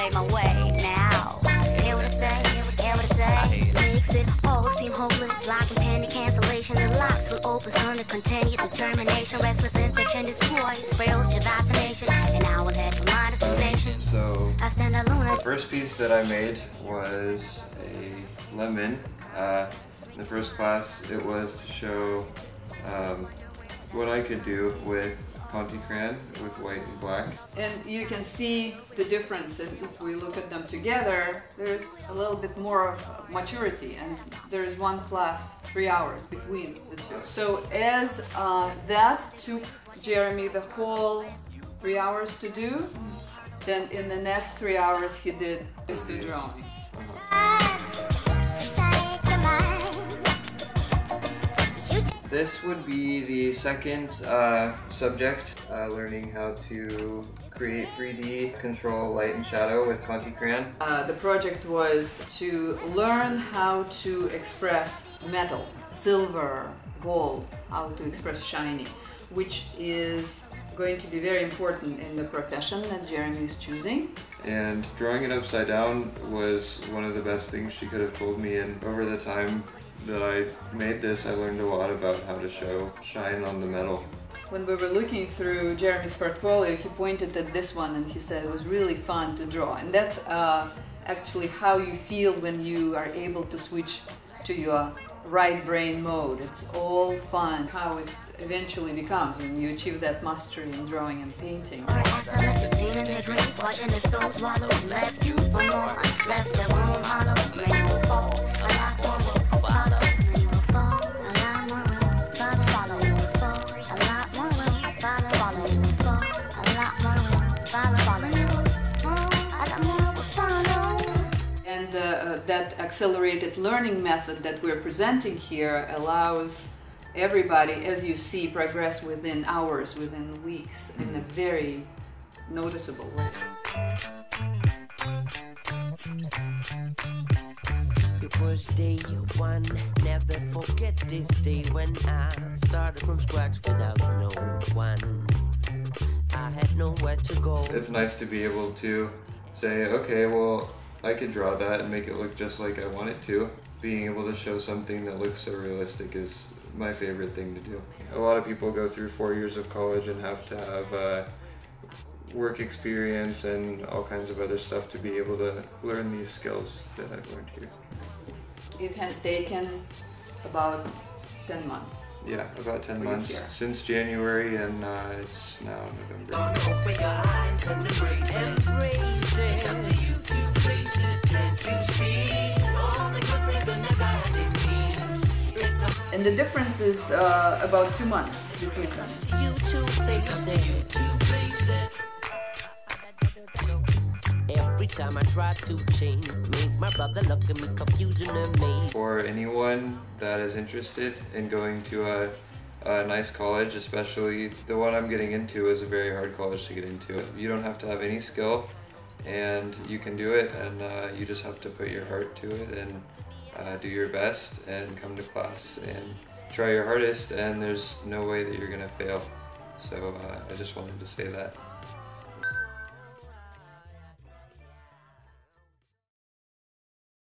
play my way now. Hear what I say? Hear what I say? Makes it all seem hopeless. Locking pending cancellation. The locks will open soon to continue determination. Restless infection destroys spiritual vaccination. And I will head for my destination. So I stand alone. the first piece that I made was a lemon. Uh, in the first class, it was to show um, what I could do with Conté crayon with white and black. And you can see the difference and if we look at them together, there's a little bit more of maturity and there's one class, three hours between the two. So as uh, that took Jeremy the whole three hours to do, then in the next three hours he did these two drawings. This would be the second uh, subject, uh, learning how to create 3D, control light and shadow with Conté crayon. Uh, the project was to learn how to express metal, silver, gold, how to express shiny, which is going to be very important in the profession that Jeremy is choosing. And drawing it upside down was one of the best things she could have told me. And over the time that I made this, I learned a lot about how to show shine on the metal. When we were looking through Jeremy's portfolio, he pointed at this one and he said it was really fun to draw. And that's uh, actually how you feel when you are able to switch to your right brain mode. It's all fun how it eventually becomes when you achieve that mastery in drawing and painting. And uh, uh, that accelerated learning method that we're presenting here allows everybody, as you see, progress within hours, within weeks, in a very noticeable way. It was day one, never forget this day when I started from scratch without no one. I had nowhere to go. It's nice to be able to say, okay, well, I could draw that and make it look just like I want it to. Being able to show something that looks so realistic is my favorite thing to do. A lot of people go through four years of college and have to have uh, work experience and all kinds of other stuff to be able to learn these skills that I've learned here. It has taken about 10 months. Yeah, about 10 months here. since January and uh, it's now November. And the difference is uh, about two months between them. You to face it. Every time I try to change, make my brother look at me confusing me. For anyone that is interested in going to a, a nice college, especially the one I'm getting into is a very hard college to get into. You don't have to have any skill and you can do it and uh, you just have to put your heart to it and uh, do your best and come to class and try your hardest and there's no way that you're gonna fail. So uh, I just wanted to say that.